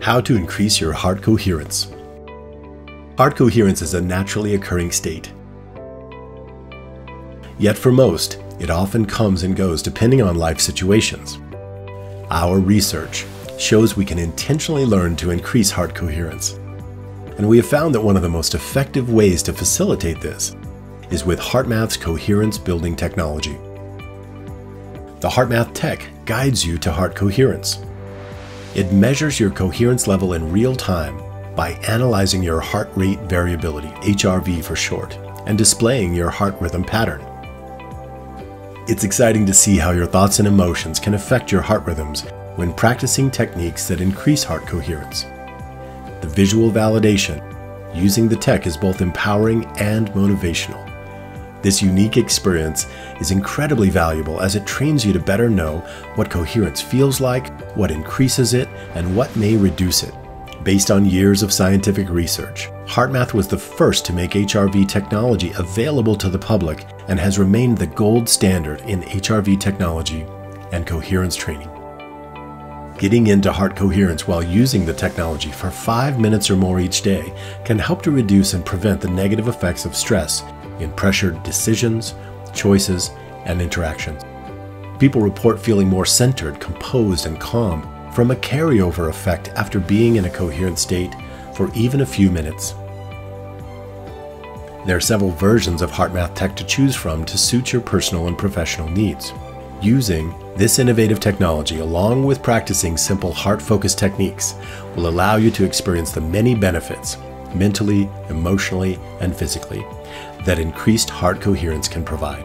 How to increase your heart coherence. Heart coherence is a naturally occurring state. Yet for most, it often comes and goes depending on life situations. Our research shows we can intentionally learn to increase heart coherence. And we have found that one of the most effective ways to facilitate this is with HeartMath's coherence building technology. The HeartMath tech guides you to heart coherence. It measures your coherence level in real time by analyzing your heart rate variability, HRV for short, and displaying your heart rhythm pattern. It's exciting to see how your thoughts and emotions can affect your heart rhythms when practicing techniques that increase heart coherence. The visual validation using the tech is both empowering and motivational. This unique experience is incredibly valuable as it trains you to better know what coherence feels like, what increases it, and what may reduce it. Based on years of scientific research, HeartMath was the first to make HRV technology available to the public and has remained the gold standard in HRV technology and coherence training. Getting into heart coherence while using the technology for five minutes or more each day can help to reduce and prevent the negative effects of stress in pressured decisions, choices, and interactions. People report feeling more centered, composed, and calm from a carryover effect after being in a coherent state for even a few minutes. There are several versions of HeartMath Tech to choose from to suit your personal and professional needs. Using this innovative technology along with practicing simple heart focused techniques will allow you to experience the many benefits mentally, emotionally, and physically that increased heart coherence can provide.